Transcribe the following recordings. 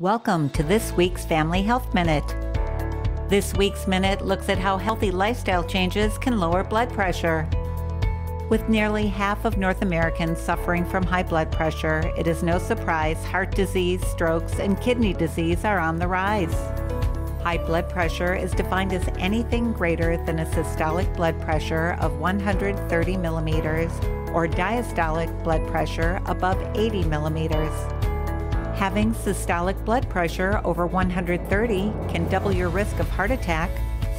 Welcome to this week's Family Health Minute. This week's minute looks at how healthy lifestyle changes can lower blood pressure. With nearly half of North Americans suffering from high blood pressure, it is no surprise heart disease, strokes, and kidney disease are on the rise. High blood pressure is defined as anything greater than a systolic blood pressure of 130 millimeters or diastolic blood pressure above 80 millimeters. Having systolic blood pressure over 130 can double your risk of heart attack,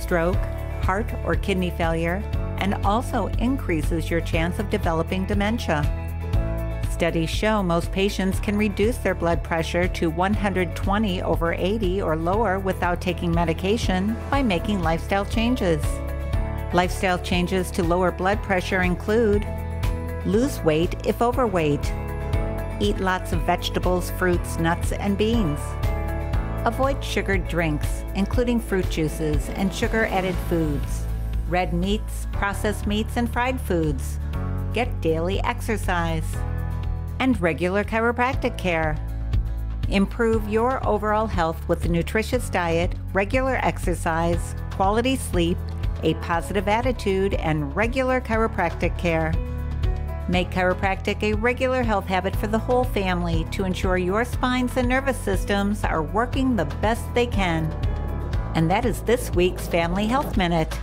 stroke, heart or kidney failure, and also increases your chance of developing dementia. Studies show most patients can reduce their blood pressure to 120 over 80 or lower without taking medication by making lifestyle changes. Lifestyle changes to lower blood pressure include lose weight if overweight, eat lots of vegetables, fruits, nuts, and beans. Avoid sugared drinks, including fruit juices and sugar added foods, red meats, processed meats, and fried foods. Get daily exercise and regular chiropractic care. Improve your overall health with a nutritious diet, regular exercise, quality sleep, a positive attitude, and regular chiropractic care. Make chiropractic a regular health habit for the whole family to ensure your spines and nervous systems are working the best they can. And that is this week's Family Health Minute.